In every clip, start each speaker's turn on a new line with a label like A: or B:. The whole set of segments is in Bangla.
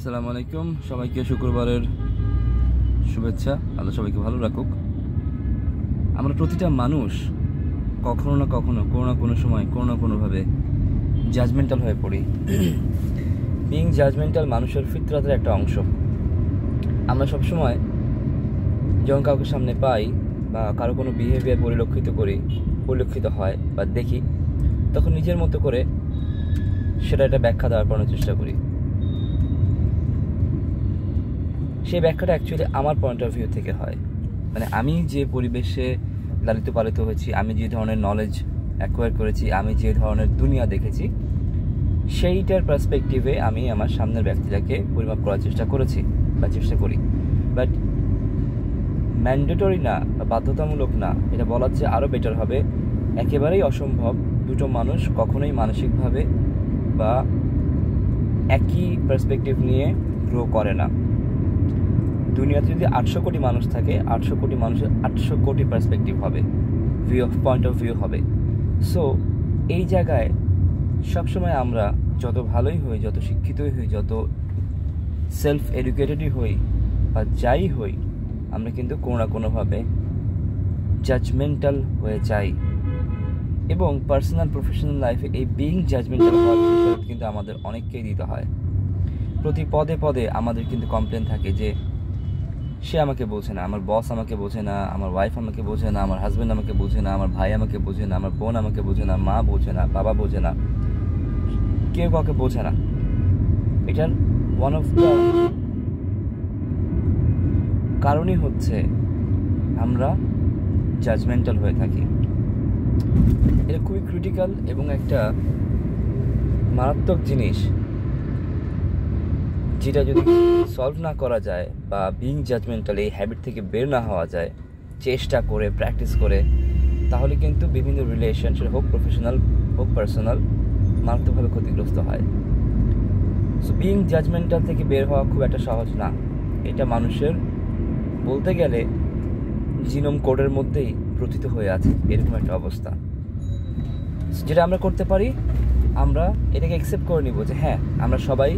A: আসসালামু আলাইকুম। সবাইকে শুক্রবারের শুভেচ্ছা। আল্লাহ সবাইকে ভালো রাখুক। আমরা প্রতিটা মানুষ কখনো না কখনো, কোনো না কোনো সময়, কোনো না কোনোভাবে জাজমেন্টাল হয়ে পড়ি। বিং জাজমেন্টাল মানুষের ফিতরাতের একটা অংশ। আমরা সবসময় যখন কাউকে সামনে পাই বা কারও কোনো বিহেভিয়ার পরিলক্ষিত করি, পরিলক্ষিত হয় বা দেখি, তখন নিজের মতো করে সেটা একটা ব্যাখ্যা দেওয়ার করানোর চেষ্টা করি। সেই ব্যাখ্যাটা অ্যাকচুয়ালি আমার পয়েন্ট অফ ভিউ থেকে হয়। মানে আমি যে পরিবেশে লালিত পালিত হয়েছি, আমি যে ধরনের নলেজ অ্যাকোয়ার করেছি, আমি যে ধরনের দুনিয়া দেখেছি, সেইটার পার্সপেক্টিভে আমি আমার সামনের ব্যক্তিটাকে পরিমাপ করার চেষ্টা করেছি বা চেষ্টা করি। বাট ম্যান্ডেটরি না বা বাধ্যতামূলক না, এটা বলার চেয়ে আরও বেটার হবে, একেবারেই অসম্ভব দুটো মানুষ কখনোই মানসিকভাবে বা একই পার্সপেক্টিভ নিয়ে গ্রো করে না। দুনিয়াতে যদি আটশো কোটি মানুষ থাকে, আটশো কোটি মানুষের আটশো কোটি পার্সপেক্টিভ হবে view of point of view হবে। সো এই জায়গায় সবসময় আমরা যত ভালোই হই, যত শিক্ষিতই হই, যত সেলফ এডুকেটেডই হই বা যাই হই, আমরা কিন্তু কোনো না কোনোভাবে জাজমেন্টাল হয়ে যাই। এবং পার্সোনাল প্রফেশনাল লাইফে এই বিং জাজমেন্টাল হওয়ার কিন্তু আমাদের অনেককেই দিতে হয়। প্রতি পদে পদে আমাদের কিন্তু কমপ্লেন থাকে যে সে আমাকে বোঝে না, আমার বস আমাকে বোঝে না, আমার ওয়াইফ আমাকে বোঝে না, আমার হাজব্যান্ড আমাকে বোঝে না, আমার ভাই আমাকে বোঝে না, আমার বোন আমাকে বোঝে না, মা বোঝে না, বাবা বোঝে না। কেউ কাউকে বোঝে না। এটার ওয়ান অফ দ্য কারণই হচ্ছে আমরা জাজমেন্টাল হয়ে থাকি। এটা খুবই ক্রিটিক্যাল এবং একটা মারাত্মক জিনিস। যেটা যদি সলভ না করা যায় বা বিং জাজমেন্টাল এই হ্যাবিট থেকে বের না হওয়া যায়, চেষ্টা করে প্র্যাকটিস করে, তাহলে কিন্তু বিভিন্ন রিলেশন সেটা হোক প্রফেশনাল হোক পার্সোনাল মারাত্মকভাবে ক্ষতিগ্রস্ত হয়। সো বিং জাজমেন্টাল থেকে বের হওয়া খুব একটা সহজ না। এটা মানুষের বলতে গেলে জিনোম কোডের মধ্যেই প্রথিত হয়ে আছে। এরকম একটা অবস্থা। যেটা আমরা করতে পারি, আমরা এটাকে অ্যাকসেপ্ট করে নিব যে হ্যাঁ আমরা সবাই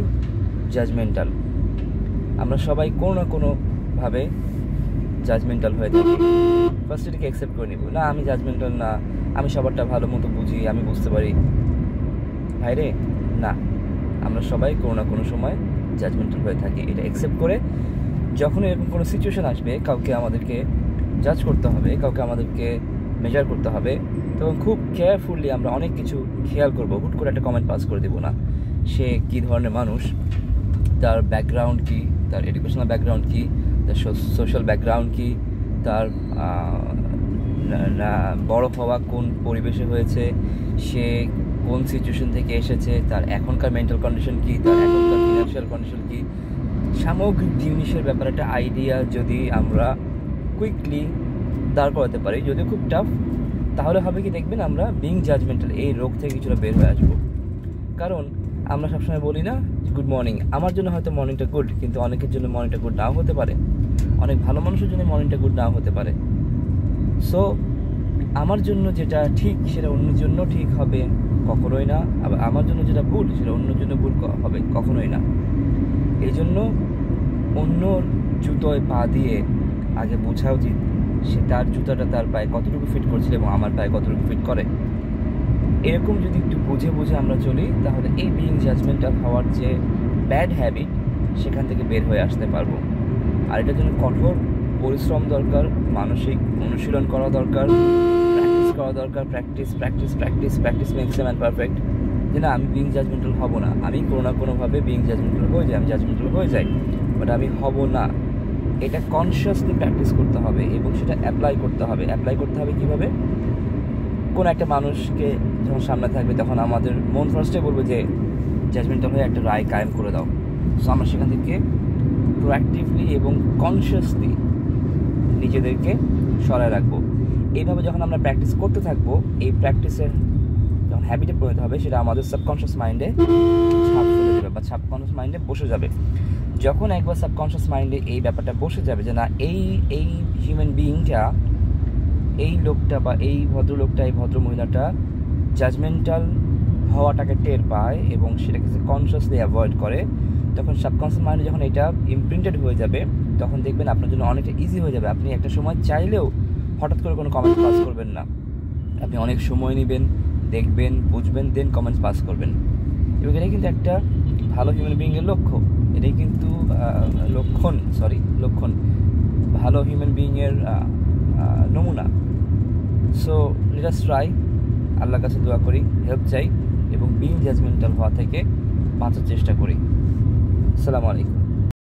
A: জাজমেন্টাল আমরা সবাই কোনো না কোনোভাবে জাজমেন্টাল হয়ে থাকি। ফার্স্ট এটাকে অ্যাকসেপ্ট করে নিব। না, আমি জাজমেন্টাল না, আমি সবারটা ভালো মতো বুঝি, আমি বুঝতে পারি। ভাইরে, না। আমরা সবাই কোনো না কোনো সময় জাজমেন্টাল হয়ে থাকি। এটা অ্যাকসেপ্ট করে যখন এরকম কোনো সিচুয়েশন আসবে, কাউকে আমাদেরকে জাজ করতে হবে, কাউকে আমাদেরকে মেজার করতে হবে, তখন খুব কেয়ারফুললি আমরা অনেক কিছু খেয়াল করব। হুট করে একটা কমেন্ট পাস করে দেবো না। সে কী ধরনের মানুষ? তার ব্যাকগ্রাউন্ড কি? তার এডুকেশনাল ব্যাকগ্রাউন্ড কি? তার সোশ্যাল ব্যাকগ্রাউন্ড কি? তার বড় হওয়া কোন পরিবেশে হয়েছে? সে কোন সিচুয়েশন থেকে এসেছে? তার এখনকার মেন্টাল কন্ডিশন কি? তার এখনকার ফিনান্সিয়াল কন্ডিশন কি? সামগ্রিক জিনিসের ব্যাপারে একটা আইডিয়া যদি আমরা কুইকলি দাঁড় করাতে পারি যদিও খুব টাফ তাহলে হবে কি দেখবেন আমরা বিং জাজমেন্টাল এই রোগ থেকে কিছুটা বের হয়ে আসব। কারণ আমরা সবসময় বলি না গুড মর্নিং আমার জন্য হয়তো মর্নিংটা গুড কিন্তু অনেকের জন্য মর্নিংটা গুড নাও হতে পারে। অনেক ভালো মানুষের জন্য মর্নিংটা গুড নাও হতে পারে। সো আমার জন্য যেটা ঠিক, সেটা অন্যের জন্য ঠিক হবে কখনোই না। আবার আমার জন্য যেটা ভুল, সেটা অন্যের জন্য ভুল হবে কখনোই না। এই জন্য অন্য জুতোয় পা দিয়ে আগে বোঝা উচিত সে তার জুতাটা তার পায়ে কতটুকু ফিট করছিল এবং আমার পায়ে কতটুকু ফিট করে। এরকম যদি একটু বুঝে বুঝে আমরা চলি, তাহলে এই বিং জাজমেন্টাল হওয়ার যে ব্যাড হ্যাবিট সেখান থেকে বের হয়ে আসতে পারব। আর এটার জন্য কঠোর পরিশ্রম দরকার, মানসিক অনুশীলন করা দরকার প্র্যাকটিস করা দরকার practice practice practice practice makes a man perfect যে না, আমি বিং জাজমেন্টাল হব না। আমি কোনো না কোনোভাবে বিং জাজমেন্টাল হয়ে যাই, আমি জাজমেন্টাল হয়ে যাই। বাট আমি হব না। এটা কনসিয়াসলি প্র্যাকটিস করতে হবে এবং সেটা অ্যাপ্লাই করতে হবে। অ্যাপ্লাই করতে হবে কীভাবে? কোনো একটা মানুষকে যখন সামনে থাকবে, তখন আমাদের মন ফার্স্টে বলবে যে জাজমেন্টাল হয়ে একটা রায় কায়েম করে দাও। সো আমরা সেখান থেকে প্রোঅ্যাক্টিভলি এবং কনসিয়াসলি নিজেদেরকে সরায় রাখব। এইভাবে যখন আমরা প্র্যাকটিস করতে থাকব, এই প্র্যাকটিসের যখন হ্যাবিটে পরিণত হবে, সেটা আমাদের সাবকনশিয়াস মাইন্ডে ছাপ ফেলে দেবে বা সাবকনশিয়াস মাইন্ডে বসে যাবে। যখন একবার সাবকনশিয়াস মাইন্ডে এই ব্যাপারটা বসে যাবে যে, না, এই এই হিউম্যান বিইংটা এই লোকটা বা এই ভদ্রলোকটা, এই ভদ্র মহিলাটা জাজমেন্টাল হওয়াটাকে টের পায় এবং সেটাকে কনসিয়াসলি অ্যাভয়েড করে। তখন সাবকনসিয়াস মাইন্ডে যখন এটা ইমপ্রিন্টেড হয়ে যাবে, তখন দেখবেন আপনার জন্য অনেকটা ইজি হয়ে যাবে। আপনি একটা সময় চাইলেও হঠাৎ করে কোনো কমেন্ট পাস করবেন না। আপনি অনেক সময় নেবেন, দেখবেন, বুঝবেন দেন কমেন্টস পাস করবেন। এবং এটাই কিন্তু একটা ভালো হিউম্যান বিইংয়ের লক্ষ্য। এটাই কিন্তু লক্ষণ সরি লক্ষণ। ভালো হিউম্যান বিইংয়ের সো লেটাস ট্রাই আল্লাহর কাছে দোয়া করি হেল্প চাই এবং বিং জাজমেন্টাল হওয়া থেকে বাঁচার চেষ্টা করি। আসসালামু আলাইকুম।